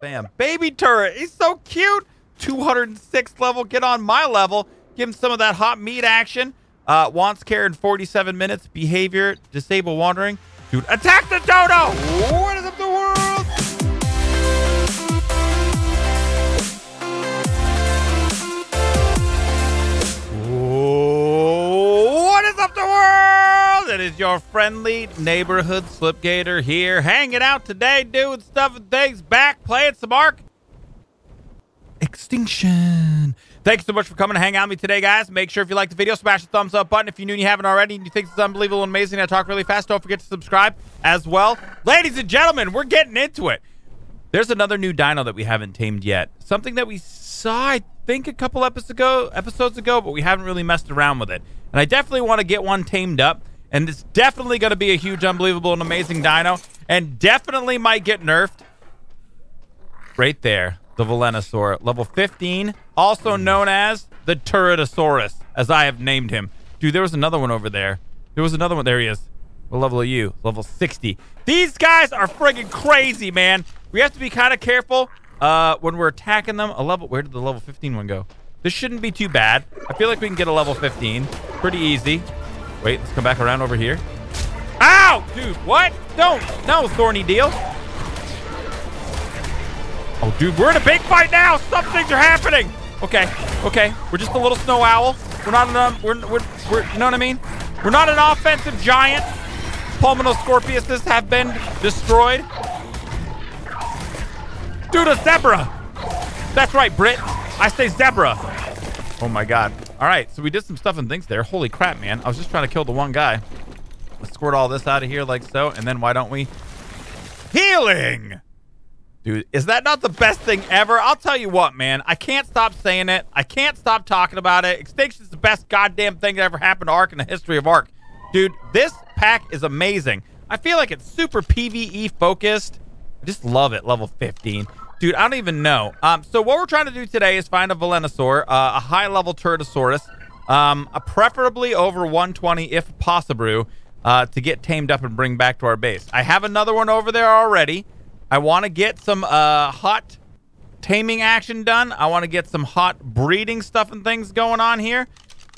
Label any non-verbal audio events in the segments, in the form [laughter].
Bam. Baby turret. He's so cute. 206 level. Get on my level. Give him some of that hot meat action. Uh, wants care in 47 minutes. Behavior. Disable wandering. Dude, attack the dodo. What is up the world? What is up the world? It is your friendly neighborhood Slipgator here, hanging out today, doing stuff and things, back playing some Ark Extinction. Thanks so much for coming to hang out with me today, guys. Make sure if you like the video, smash the thumbs up button. If you're new and you haven't already and you think this is unbelievable and amazing, I talk really fast, don't forget to subscribe as well. Ladies and gentlemen, we're getting into it. There's another new dino that we haven't tamed yet. Something that we saw, I think, a couple episodes ago, episodes ago, but we haven't really messed around with it. And I definitely want to get one tamed up. And it's definitely going to be a huge, unbelievable, and amazing dino. And definitely might get nerfed. Right there, the Velonasaur, level 15, also known as the Turretosaurus, as I have named him. Dude, there was another one over there. There was another one. There he is. What level are you? Level 60. These guys are friggin' crazy, man. We have to be kind of careful uh, when we're attacking them. A level. Where did the level 15 one go? This shouldn't be too bad. I feel like we can get a level 15. Pretty easy. Wait, let's come back around over here. Ow! Dude, what? Don't. No, thorny deal. Oh, dude, we're in a big fight now. Some things are happening. Okay, okay. We're just a little snow owl. We're not an, um, we're, we're, we're, you know what I mean? We're not an offensive giant. Pulmonoscorpiuses have been destroyed. Dude, a zebra. That's right, Brit. I say zebra. Oh my god. All right, so we did some stuff and things there. Holy crap, man. I was just trying to kill the one guy. Let's squirt all this out of here like so, and then why don't we... Healing! Dude, is that not the best thing ever? I'll tell you what, man. I can't stop saying it. I can't stop talking about it. Extinction is the best goddamn thing that ever happened to Ark in the history of Ark. Dude, this pack is amazing. I feel like it's super PvE focused. I just love it, level 15. Dude, I don't even know. Um, so what we're trying to do today is find a Velonasaur, uh, a high-level Turretosaurus, um, preferably over 120 if possible, uh, to get tamed up and bring back to our base. I have another one over there already. I want to get some uh, hot taming action done. I want to get some hot breeding stuff and things going on here.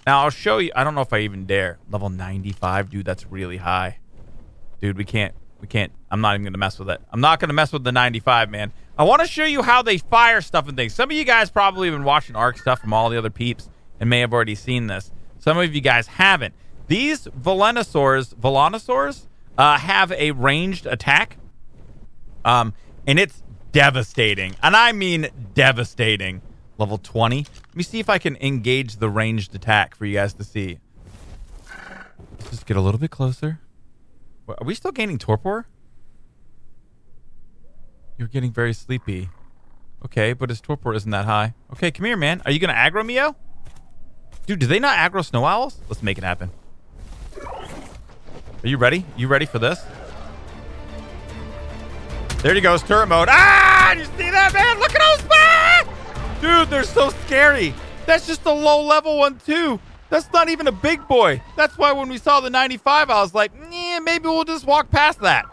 Now, I'll show you. I don't know if I even dare. Level 95. Dude, that's really high. Dude, we can't. We can't. I'm not even going to mess with it. I'm not going to mess with the 95, man. I want to show you how they fire stuff and things. Some of you guys probably have been watching Ark stuff from all the other peeps and may have already seen this. Some of you guys haven't. These Velonasaurs, Velonasaurs, uh, have a ranged attack. Um, and it's devastating. And I mean devastating. Level 20. Let me see if I can engage the ranged attack for you guys to see. Let's just get a little bit closer. Are we still gaining torpor? You're getting very sleepy. Okay, but his torpor isn't that high. Okay, come here, man. Are you going to aggro me, yo? Dude, do they not aggro snow owls? Let's make it happen. Are you ready? You ready for this? There he goes, turret mode. Ah! You see that, man? Look at those! Dude, they're so scary. That's just a low level one, too. That's not even a big boy. That's why when we saw the 95, I was like, yeah, maybe we'll just walk past that.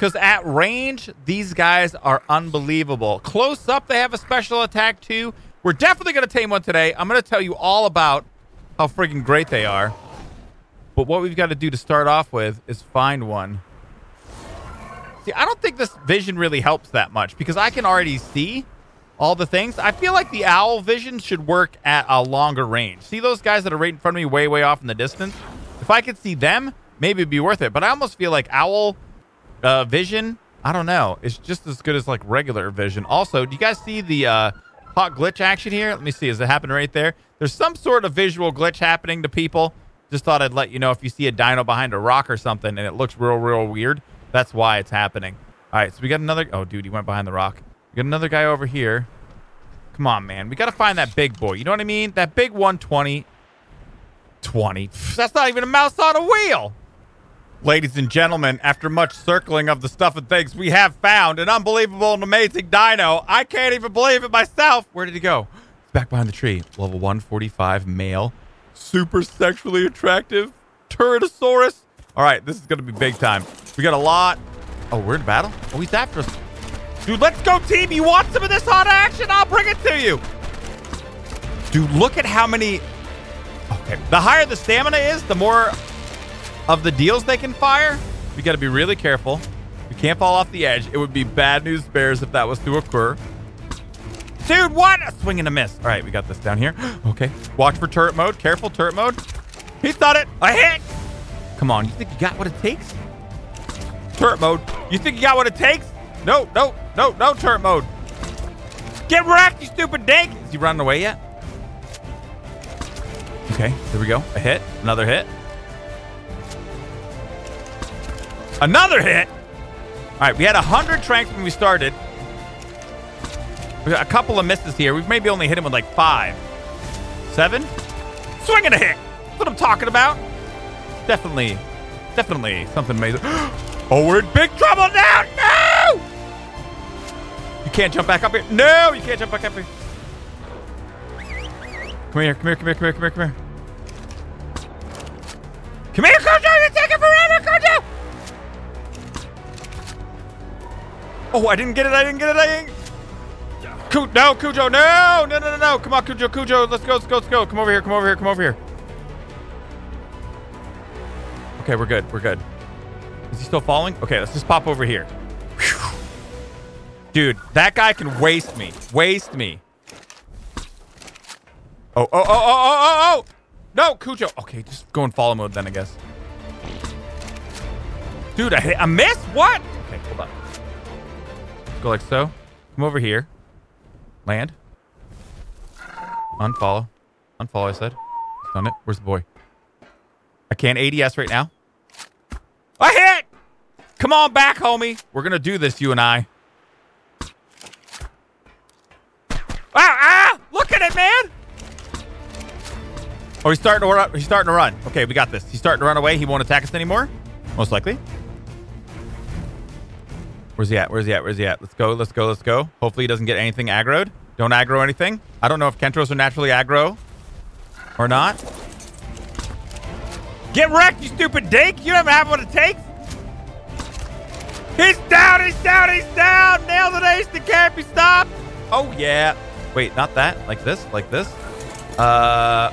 Because at range, these guys are unbelievable. Close up, they have a special attack, too. We're definitely going to tame one today. I'm going to tell you all about how friggin' great they are. But what we've got to do to start off with is find one. See, I don't think this vision really helps that much because I can already see all the things. I feel like the owl vision should work at a longer range. See those guys that are right in front of me way, way off in the distance? If I could see them, maybe it'd be worth it. But I almost feel like owl uh, vision, I don't know. It's just as good as like regular vision. Also, do you guys see the uh, hot glitch action here? Let me see. Is it happening right there? There's some sort of visual glitch happening to people. Just thought I'd let you know if you see a dino behind a rock or something and it looks real, real weird. That's why it's happening. All right, so we got another... Oh, dude, he went behind the rock. We got another guy over here. Come on, man. We got to find that big boy. You know what I mean? That big 120. 20. That's not even a mouse on a wheel. Ladies and gentlemen, after much circling of the stuff and things, we have found an unbelievable and amazing dino. I can't even believe it myself. Where did he go? He's back behind the tree. Level 145 male. Super sexually attractive. Turretosaurus. All right, this is going to be big time. We got a lot. Oh, we're in battle? Oh, he's after us. Dude, let's go, team. You want some of this hot action? I'll bring it to you. Dude, look at how many... Okay, the higher the stamina is, the more of the deals they can fire. We got to be really careful. We can't fall off the edge. It would be bad news bears if that was to occur. Dude, what? A swing and a miss. All right, we got this down here. [gasps] Okay, watch for turret mode. Careful, turret mode. He's done it. I hit. Come on, you think you got what it takes? Turret mode. You think you got what it takes? No, no, no, no turret mode. Get wrecked, you stupid dink. Is he running away yet? Okay, there we go. A hit. Another hit. Another hit. All right, we had 100 tranks when we started. We got a couple of misses here. We've maybe only hit him with like five. Seven? Swinging a hit. That's what I'm talking about. Definitely, definitely something amazing. [gasps] oh, we're in big trouble now. No! You can't jump back up here. No, you can't jump back up here. Come here, come here, come here, come here, come here, come here. Come here! You're taking forever, Oh, I didn't get it. I didn't get it. I didn't. No, Cujo, no, no, no, no, no. Come on, Cujo, Cujo. Let's go, let's go, let's go. Come over here, come over here, come over here. Okay, we're good. We're good. Is he still falling? Okay, let's just pop over here. Whew. Dude, that guy can waste me. Waste me. Oh, oh, oh, oh, oh, oh, oh. No, Cujo. Okay, just go in follow mode then, I guess. Dude, I, I missed? What? Okay, hold on. Go like so. Come over here. Land. Unfollow. Unfollow, I said. Done it. Where's the boy? I can't ADS right now. I hit! Come on back, homie. We're going to do this, you and I. Ah, ah! Look at it, man! Oh, he's starting to run. He's starting to run. Okay, we got this. He's starting to run away. He won't attack us anymore. Most likely. Where's he at? Where's he at? Where's he at? Let's go. Let's go. Let's go. Hopefully he doesn't get anything aggroed. Don't aggro anything. I don't know if Kentros are naturally aggro or not. Get wrecked, you stupid dink. You don't have what it takes. He's down. He's down. He's down. Nailed it, ace. The can't be stopped. Oh, yeah. Wait, not that. Like this. Like this. Uh...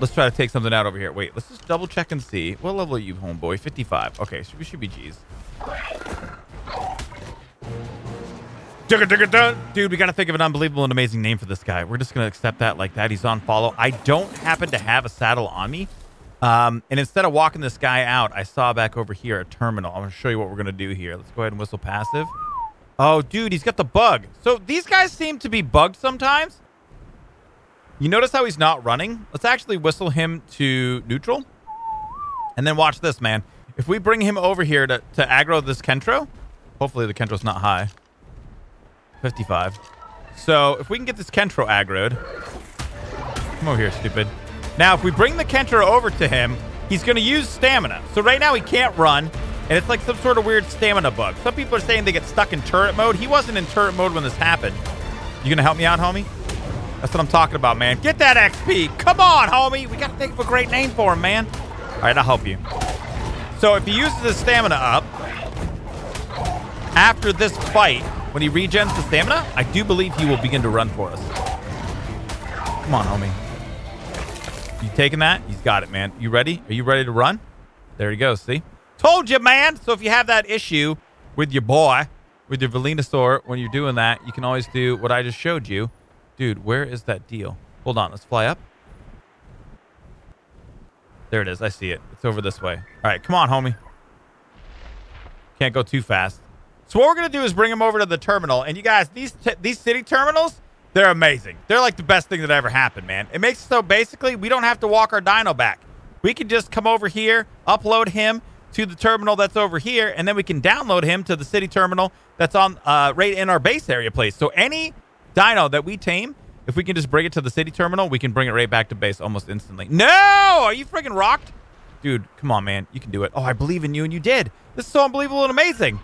Let's try to take something out over here. Wait, let's just double check and see. What level are you, homeboy? 55. Okay, so we should be G's. Dude, we got to think of an unbelievable and amazing name for this guy. We're just going to accept that like that. He's on follow. I don't happen to have a saddle on me. Um, and instead of walking this guy out, I saw back over here a terminal. I'm going to show you what we're going to do here. Let's go ahead and whistle passive. Oh, dude, he's got the bug. So these guys seem to be bugged sometimes. You notice how he's not running? Let's actually whistle him to neutral. And then watch this, man. If we bring him over here to, to aggro this Kentro, hopefully the Kentro's not high. 55. So if we can get this Kentro aggroed. Come over here, stupid. Now, if we bring the Kentro over to him, he's going to use stamina. So right now he can't run, and it's like some sort of weird stamina bug. Some people are saying they get stuck in turret mode. He wasn't in turret mode when this happened. You going to help me out, homie? That's what I'm talking about, man. Get that XP. Come on, homie. We got to think of a great name for him, man. All right, I'll help you. So if he uses his stamina up, after this fight, when he regens the stamina, I do believe he will begin to run for us. Come on, homie. You taking that? He's got it, man. You ready? Are you ready to run? There he goes, see? Told you, man! So if you have that issue with your boy, with your Velonasaur, when you're doing that, you can always do what I just showed you. Dude, where is that deal? Hold on, let's fly up. There it is. I see it. It's over this way. All right, come on, homie. Can't go too fast. So what we're going to do is bring him over to the terminal. And you guys, these these city terminals, they're amazing. They're like the best thing that ever happened, man. It makes it so basically we don't have to walk our dino back. We can just come over here, upload him to the terminal that's over here, and then we can download him to the city terminal that's on uh, right in our base area place. So any dino that we tame, if we can just bring it to the city terminal, we can bring it right back to base almost instantly. No! Are you freaking rocked? Dude, come on, man. You can do it. Oh, I believe in you, and you did. This is so unbelievable and amazing.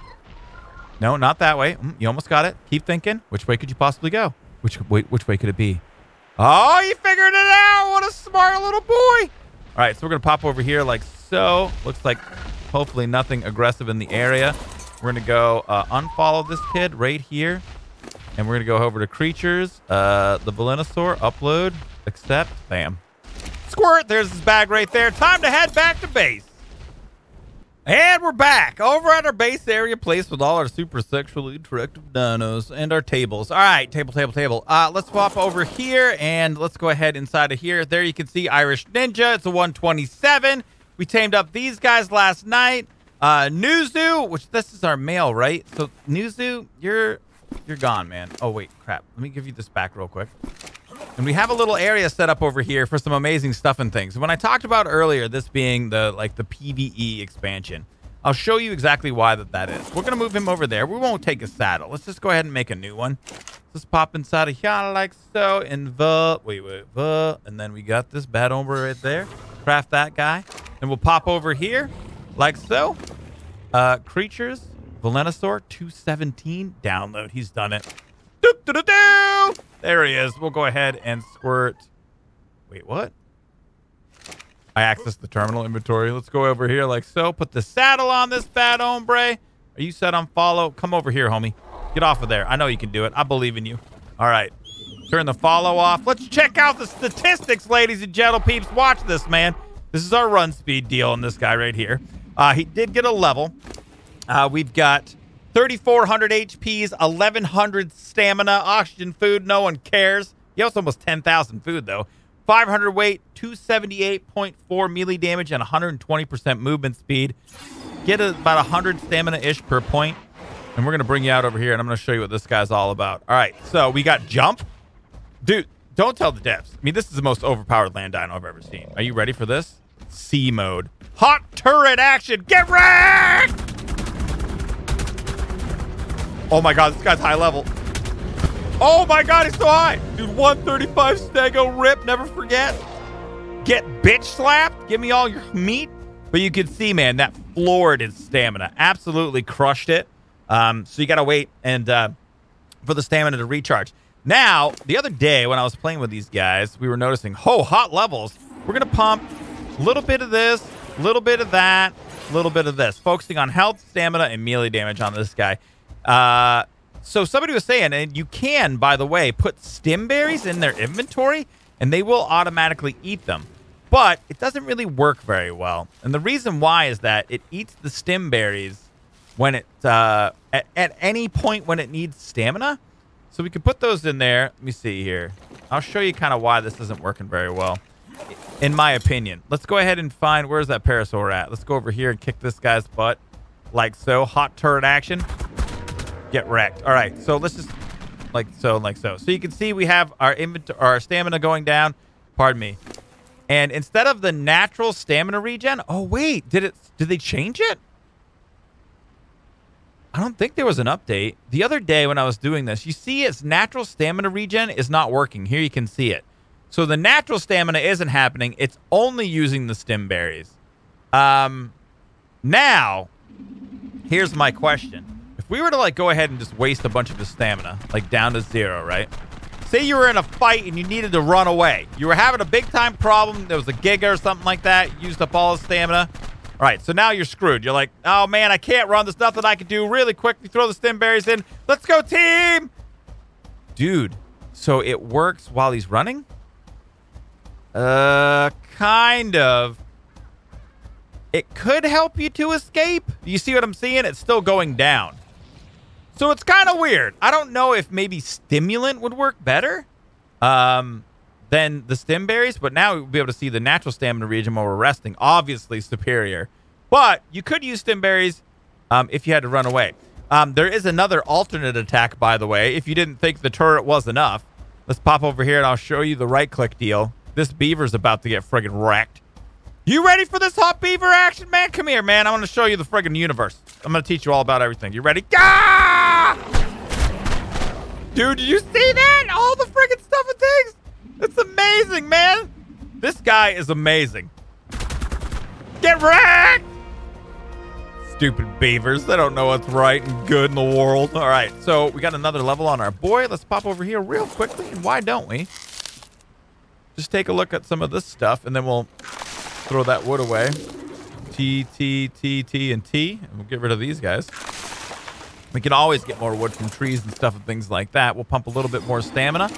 No, not that way. Mm, you almost got it. Keep thinking. Which way could you possibly go? Which way, which way could it be? Oh, you figured it out. What a smart little boy. All right, so we're going to pop over here like so. Looks like hopefully nothing aggressive in the area. We're going to go uh, unfollow this kid right here. And we're going to go over to creatures, uh, the Velonasaur, upload, accept, bam. Squirt, there's his bag right there. Time to head back to base. And we're back over at our base area place with all our super sexually attractive dinos and our tables. All right, table, table, table. Uh, let's swap over here and let's go ahead inside of here. There you can see Irish Ninja. It's a 127. We tamed up these guys last night. Uh, Nuzu, which this is our male, right? So Nuzu, you're you're gone, man. Oh wait, crap. Let me give you this back real quick. And we have a little area set up over here for some amazing stuff and things. When I talked about earlier, this being the like the PVE expansion, I'll show you exactly why that that is. We're gonna move him over there. We won't take a saddle. Let's just go ahead and make a new one. Let's pop inside of here like so. In the wait, wait, the and then we got this bad ombre right there. Craft that guy, and we'll pop over here like so. Uh, creatures, Velonasaur 217 download. He's done it. Doo, doo, doo, doo. There he is. We'll go ahead and squirt. Wait, what? I accessed the terminal inventory. Let's go over here like so. Put the saddle on this bad hombre. Are you set on follow? Come over here, homie. Get off of there. I know you can do it. I believe in you. All right. Turn the follow off. Let's check out the statistics, ladies and gentle peeps. Watch this, man. This is our run speed deal on this guy right here. Uh, he did get a level. Uh, we've got 3,400 HPs, 1,100 stamina, oxygen, food. No one cares. He also almost 10,000 food, though. 500 weight, 278.4 melee damage, and 120% movement speed. Get about 100 stamina-ish per point. And we're going to bring you out over here, and I'm going to show you what this guy's all about. All right, so we got jump. Dude, don't tell the devs. I mean, this is the most overpowered land dino I've ever seen. Are you ready for this? C mode. Hot turret action. Get wrecked! Oh my god, this guy's high level. Oh my god, he's so high. Dude, 135 stego rip. Never forget. Get bitch slapped. Give me all your meat. But you can see, man, that floored his stamina. Absolutely crushed it. Um, so you got to wait and uh, for the stamina to recharge. Now, the other day when I was playing with these guys, we were noticing, oh, hot levels. We're going to pump a little bit of this, a little bit of that, a little bit of this, focusing on health, stamina, and melee damage on this guy. Uh, so somebody was saying, and you can, by the way, put stim berries in their inventory, and they will automatically eat them. But it doesn't really work very well. And the reason why is that it eats the stim berries when it uh, at, at any point when it needs stamina. So we can put those in there. Let me see here. I'll show you kind of why this isn't working very well, in my opinion. Let's go ahead and find where's that parasaur at. Let's go over here and kick this guy's butt like so. Hot turret action. Get wrecked. All right, so let's just like so and like so. So you can see we have our inventory, our stamina going down. Pardon me. And instead of the natural stamina regen, oh wait, did it? Did they change it? I don't think there was an update. The other day when I was doing this, you see its natural stamina regen is not working. Here you can see it. So the natural stamina isn't happening. It's only using the stim berries. Um, now, here's my question. If we were to like go ahead and just waste a bunch of his stamina, like down to zero, right? Say you were in a fight and you needed to run away. You were having a big time problem. There was a giga or something like that. Used up all the stamina. All right, so now you're screwed. You're like, oh man, I can't run. There's nothing I can do. Really quickly throw the stim berries in. Let's go, team. Dude, so it works while he's running? Uh, kind of. It could help you to escape. You see what I'm seeing? It's still going down. So it's kind of weird. I don't know if maybe stimulant would work better um, than the stim berries, but now we'll be able to see the natural stamina regen while we're resting. Obviously superior. But you could use stim berries um, if you had to run away. Um, there is another alternate attack, by the way, if you didn't think the turret was enough. Let's pop over here and I'll show you the right-click deal. This beaver's about to get friggin' wrecked. You ready for this hot beaver action, man? Come here, man. I want to show you the friggin' universe. I'm going to teach you all about everything. You ready? Ah! Dude, did you see that? All the friggin' stuff and things. It's amazing, man. This guy is amazing. Get wrecked! Stupid beavers. They don't know what's right and good in the world. All right, so we got another level on our boy. Let's pop over here real quickly. And why don't we? Just take a look at some of this stuff, and then we'll throw that wood away. T, T, T, T, and T. And we'll get rid of these guys. We can always get more wood from trees and stuff and things like that. We'll pump a little bit more stamina.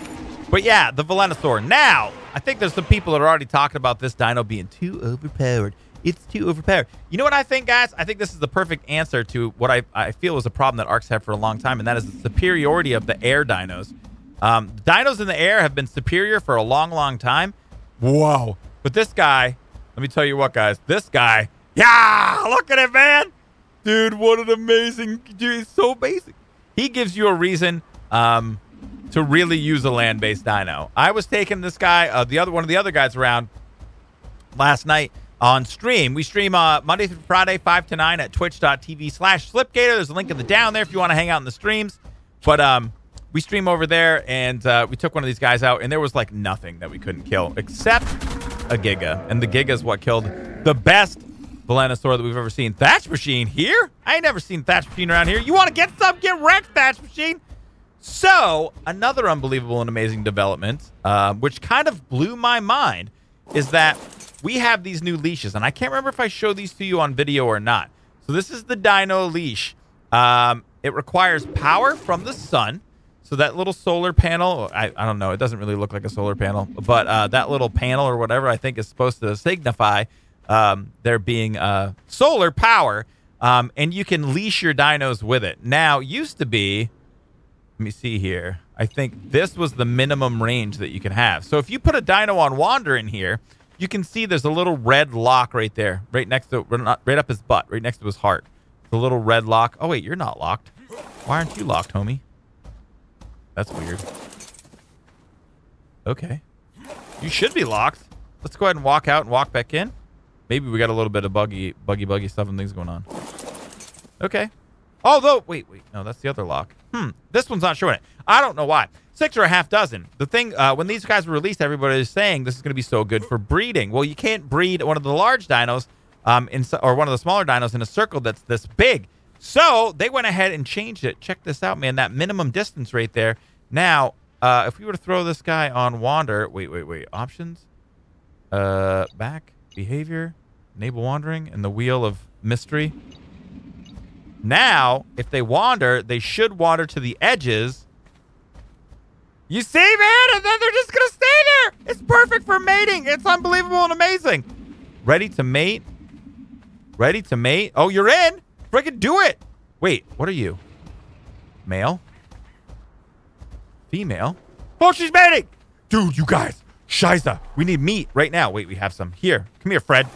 But yeah, the Velonasaur. Now, I think there's some people that are already talking about this dino being too overpowered. It's too overpowered. You know what I think, guys? I think this is the perfect answer to what I, I feel was a problem that ARK's had for a long time, and that is the superiority of the air dinos. Um, dinos in the air have been superior for a long, long time. Whoa. But this guy, let me tell you what, guys. This guy, yeah, look at it, man. Dude, what an amazing, dude, so basic. He gives you a reason um, to really use a land-based dino. I was taking this guy, uh, the other one of the other guys around last night on stream. We stream uh, Monday through Friday, 5 to 9 at twitch.tv slash slipgator. There's a link in the down there if you want to hang out in the streams. But um, we stream over there, and uh, we took one of these guys out, and there was like nothing that we couldn't kill except a Giga. And the Giga is what killed the best Velonasaur that we've ever seen. Thatch Machine here? I ain't never seen Thatch Machine around here. You want to get some? Get wrecked, Thatch Machine. So, another unbelievable and amazing development, uh, which kind of blew my mind, is that we have these new leashes. And I can't remember if I showed these to you on video or not. So, this is the Dino leash. Um, it requires power from the sun. So, that little solar panel, I, I don't know, it doesn't really look like a solar panel, but uh, that little panel or whatever I think is supposed to signify um, there being uh, solar power. Um, and you can leash your dinos with it. Now, used to be let me see here. I think this was the minimum range that you can have. So if you put a dino on wander in here, you can see there's a little red lock right there, right next to, right up his butt, right next to his heart. The little red lock. Oh, wait, you're not locked. Why aren't you locked, homie? That's weird. Okay. You should be locked. Let's go ahead and walk out and walk back in. Maybe we got a little bit of buggy, buggy, buggy stuff and things going on. Okay. Although, wait, wait, no, that's the other lock. Hmm, this one's not showing it. I don't know why. Six or a half dozen. The thing, uh, when these guys were released, everybody is saying this is going to be so good for breeding. Well, you can't breed one of the large dinos, um, in or one of the smaller dinos in a circle that's this big. So they went ahead and changed it. Check this out, man. That minimum distance right there. Now, uh, if we were to throw this guy on wander, wait, wait, wait, options, uh, back, behavior, enable wandering, and the wheel of mystery. Now, if they wander, they should wander to the edges. You see, man? And then they're just going to stay there. It's perfect for mating. It's unbelievable and amazing. Ready to mate? Ready to mate? Oh, you're in. Freaking do it. Wait, what are you? Male? Female? Oh, she's mating. Dude, you guys. Shiza, we need meat right now. Wait, we have some. Here, come here, Fred.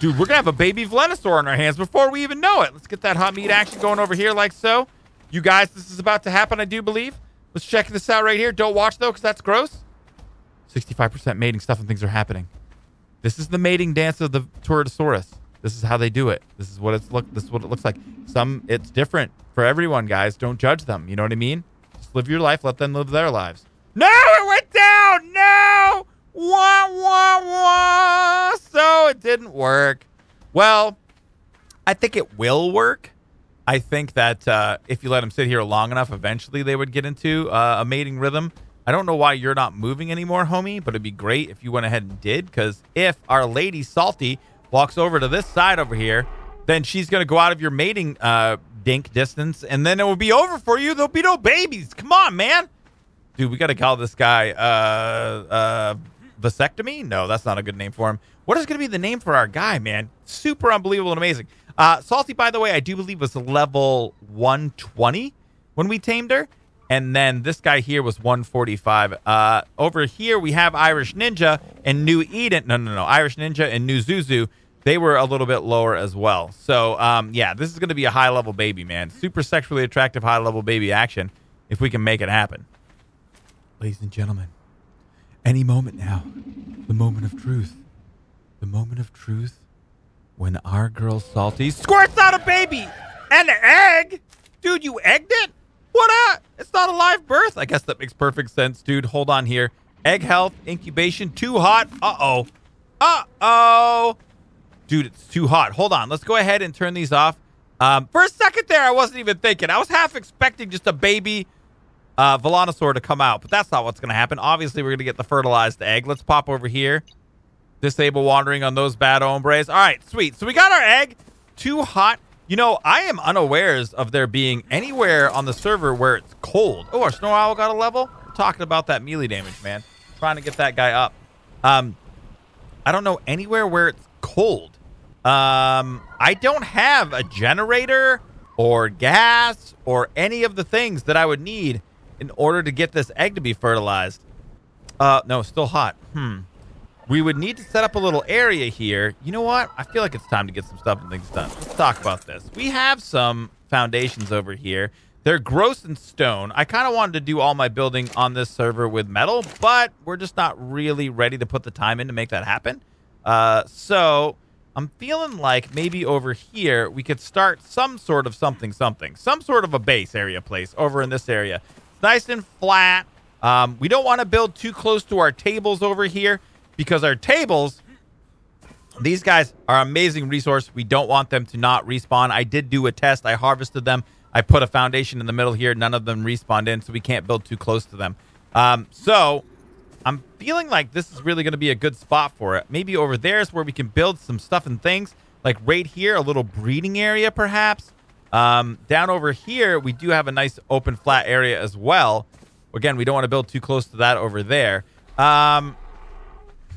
Dude, we're going to have a baby Velonasaur on our hands before we even know it. Let's get that hot meat action going over here like so. You guys, this is about to happen, I do believe. Let's check this out right here. Don't watch, though, because that's gross. 65% mating stuff and things are happening. This is the mating dance of the Turretosaurus. This is how they do it. This is what it's look. This is what it looks like. Some it's different for everyone, guys. Don't judge them. You know what I mean? Just live your life. Let them live their lives. No, it went down. No. Wah, wah, wah. So it didn't work. Well, I think it will work. I think that uh, if you let them sit here long enough, eventually they would get into uh, a mating rhythm. I don't know why you're not moving anymore, homie, but it'd be great if you went ahead and did. Because if our lady Salty walks over to this side over here, then she's going to go out of your mating uh, dink distance, and then it will be over for you. There'll be no babies. Come on, man. Dude, we got to call this guy uh, uh, vasectomy? No, that's not a good name for him. What is going to be the name for our guy, man? Super unbelievable and amazing. Uh, Salty, by the way, I do believe was level 120 when we tamed her. And then this guy here was 145. Uh, over here, we have Irish Ninja and New Eden. No, no, no. Irish Ninja and New Zuzu. They were a little bit lower as well. So, um, yeah, this is going to be a high level baby, man. Super sexually attractive, high level baby action if we can make it happen. Ladies and gentlemen, any moment now, the moment of truth. The moment of truth when our girl Salty squirts out a baby an egg. Dude, you egged it? What up? It's not a live birth. I guess that makes perfect sense, dude. Hold on here. Egg health, incubation, too hot. Uh-oh. Uh-oh. Dude, it's too hot. Hold on. Let's go ahead and turn these off. Um, for a second there, I wasn't even thinking. I was half expecting just a baby uh, Velonasaur to come out, but that's not what's going to happen. Obviously, we're going to get the fertilized egg. Let's pop over here. Disable wandering on those bad hombres. All right, sweet. So we got our egg. too hot. You know, I am unawares of there being anywhere on the server where it's cold. Oh, our snow owl got a level. We're talking about that melee damage, man. Trying to get that guy up. Um, I don't know anywhere where it's cold. Um, I don't have a generator or gas or any of the things that I would need in order to get this egg to be fertilized. Uh, no, still hot. Hmm. We would need to set up a little area here. You know what? I feel like it's time to get some stuff and things done. Let's talk about this. We have some foundations over here. They're gross and stone. I kind of wanted to do all my building on this server with metal, but we're just not really ready to put the time in to make that happen. Uh, so I'm feeling like maybe over here we could start some sort of something something, some sort of a base area place over in this area. It's nice and flat. Um, we don't want to build too close to our tables over here because our tables, these guys are amazing resource. We don't want them to not respawn. I did do a test. I harvested them. I put a foundation in the middle here. None of them respawned in, so we can't build too close to them. Um, so I'm feeling like this is really going to be a good spot for it. Maybe over there is where we can build some stuff and things. Like right here, a little breeding area, perhaps. Um, down over here, we do have a nice open flat area as well. Again, we don't want to build too close to that over there. Um,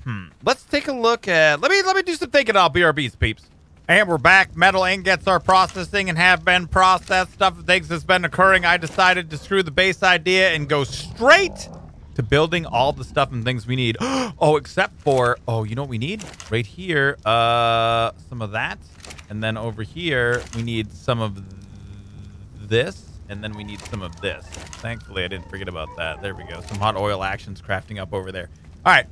hmm. Let's take a look at. Let me let me do some thinking. I'll BRBs, peeps. And we're back. Metal ingots are processing and have been processed. Stuff and things that's been occurring. I decided to screw the base idea and go straight to building all the stuff and things we need. [gasps] oh, except for, oh, you know what we need? Right here, uh, some of that. And then over here, we need some of th this. And then we need some of this. Thankfully, I didn't forget about that. There we go. Some hot oil actions crafting up over there. All right.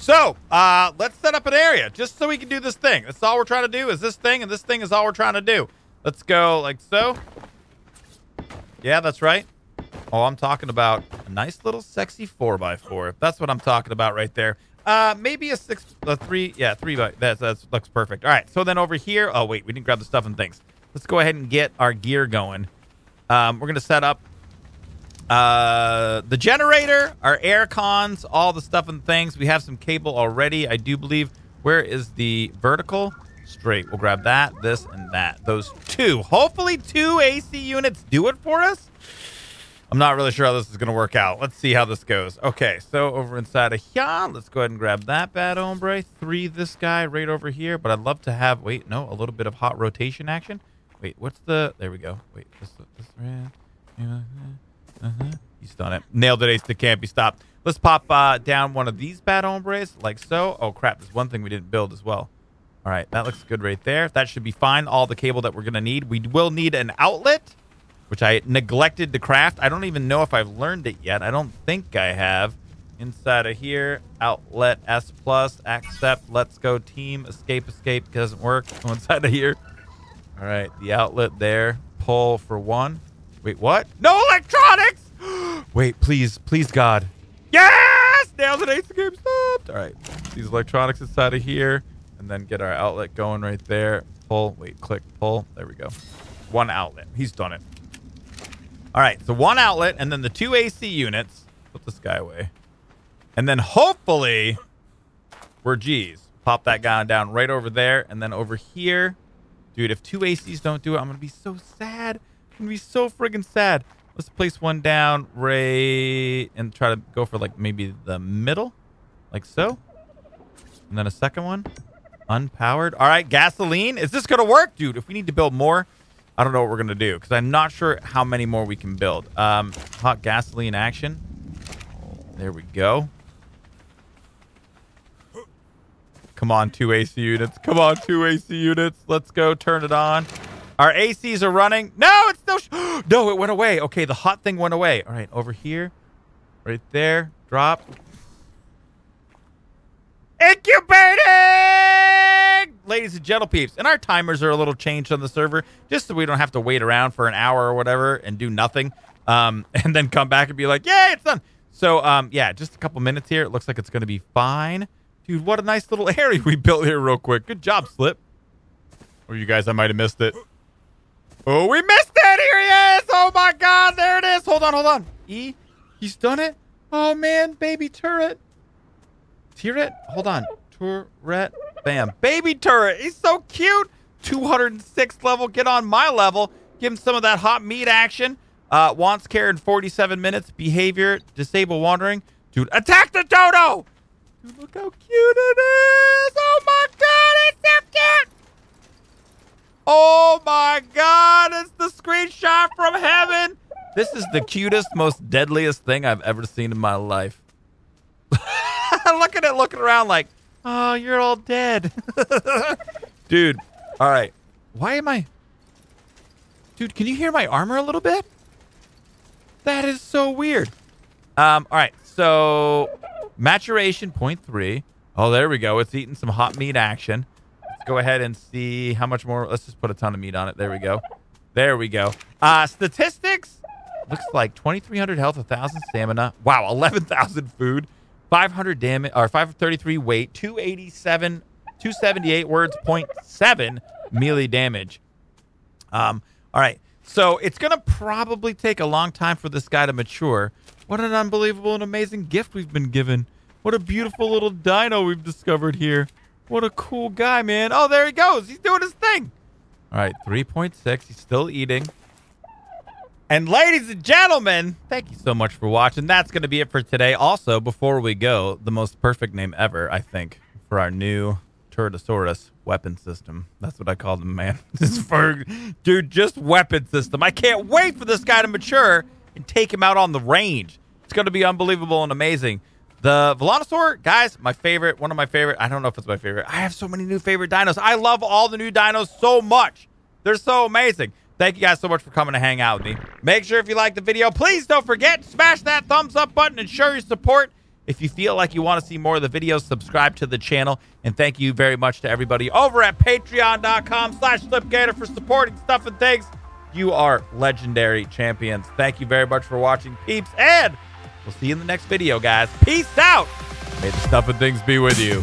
So, uh, let's set up an area just so we can do this thing. That's all we're trying to do is this thing, and this thing is all we're trying to do. Let's go like so. Yeah, that's right. Oh, I'm talking about a nice little sexy 4x4. That's what I'm talking about right there. Uh, maybe a six, a three, yeah, three by, that that's, looks perfect. All right, so then over here, oh, wait, we didn't grab the stuff and things. Let's go ahead and get our gear going. Um, we're going to set up uh, the generator, our air cons, all the stuff and things. We have some cable already, I do believe. Where is the vertical? Straight. We'll grab that, this, and that. Those two. Hopefully two AC units do it for us. I'm not really sure how this is going to work out. Let's see how this goes. Okay, so over inside of here, let's go ahead and grab that bad hombre. Three this guy right over here. But I'd love to have, wait, no, a little bit of hot rotation action. Wait, what's the, there we go. Wait, this, this, uh-huh. He's done it. Nailed it, Ace to can't be stopped. Let's pop uh, down one of these bad hombres, like so. Oh, crap, there's one thing we didn't build as well. All right, that looks good right there. That should be fine. All the cable that we're going to need. We will need an outlet which I neglected to craft. I don't even know if I've learned it yet. I don't think I have. Inside of here, outlet S plus, accept, let's go team, escape, escape, doesn't work. [laughs] Go inside of here. All right, the outlet there, pull for one. Wait, what? No electronics! [gasps] Wait, please, please, God. Yes! Nailed it, ace the game stopped. All right, these electronics inside of here, and then get our outlet going right there. Pull, wait, click, pull. There we go. One outlet. He's done it. All right, so one outlet and then the two AC units. Put this guy away. And then hopefully we're G's. Pop that guy down right over there. And then over here. Dude, if two ACs don't do it, I'm going to be so sad. To be so friggin' sad. Let's place one down right and try to go for like maybe the middle. Like so. And then a second one. Unpowered. All right, gasoline. Is this to work? Dude, if we need to build more, I don't know what we're to do because I'm not sure how many more we can build. Um, hot gasoline action. There we go. Come on, two AC units. Come on, two AC units. Let's go. Turn it on. Our ACs are running. No, it's [gasps] no, it went away. Okay, the hot thing went away. All right, over here. Right there. Drop. Incubating! Ladies and gentle peeps. And our timers are a little changed on the server just so we don't have to wait around for an hour or whatever and do nothing. Um, [laughs] and then come back and be like, yay, it's done. So, um, yeah, just a couple minutes here. It looks like it's going to be fine. Dude, what a nice little [laughs] area we built here real quick. Good job, Slip. Or you guys, I might have missed it. Oh, we missed it. Here he is. Oh, my God. There it is. Hold on, hold on. E, he's done it. Oh, man, baby turret. Turret? Hold on. Turret. Bam. Baby turret. He's so cute. 206 level. Get on my level. Give him some of that hot meat action. Uh, wants care in 47 minutes. Behavior, disable wandering. Dude, attack the dodo! Dude, look how cute it is! Oh my god, it's so cute! Oh my god, it's the screenshot from heaven! This is the cutest, most deadliest thing I've ever seen in my life. [laughs] look at it looking around like, oh, you're all dead. [laughs] Dude, all right. Why am I... Dude, can you hear my armor a little bit? That is so weird. Um, all right, so maturation point three. Oh, there we go. It's eating some hot meat action. Let's go ahead and see how much more. Let's just put a ton of meat on it. There we go. There we go. Uh, statistics. Looks like 2,300 health, 1,000 stamina. Wow, 11,000 food, 500 damage, or 533 weight, 287, 278 words, 0.7 melee damage. Um, all right. So it's going to probably take a long time for this guy to mature. What an unbelievable and amazing gift we've been given. What a beautiful little dino we've discovered here. What a cool guy, man. Oh, there he goes. He's doing his thing. All right, 3.6. He's still eating. And ladies and gentlemen, thank you so much for watching. That's going to be it for today. Also, before we go, the most perfect name ever, I think, for our new Turdosaurus weapon system. That's what I call them, man. [laughs] This is for, dude, just weapon system. I can't wait for this guy to mature and take him out on the range. It's going to be unbelievable and amazing. The Velonasaur, guys, my favorite, one of my favorite. I don't know if it's my favorite. I have so many new favorite dinos. I love all the new dinos so much. They're so amazing. Thank you guys so much for coming to hang out with me. Make sure if you like the video, please don't forget, smash that thumbs up button and show your support. If you feel like you want to see more of the videos, subscribe to the channel. And thank you very much to everybody over at patreon.com slash slipgator for supporting stuff and things. You are legendary champions. Thank you very much for watching, peeps. And we'll see you in the next video, guys. Peace out. May the stuff and things be with you.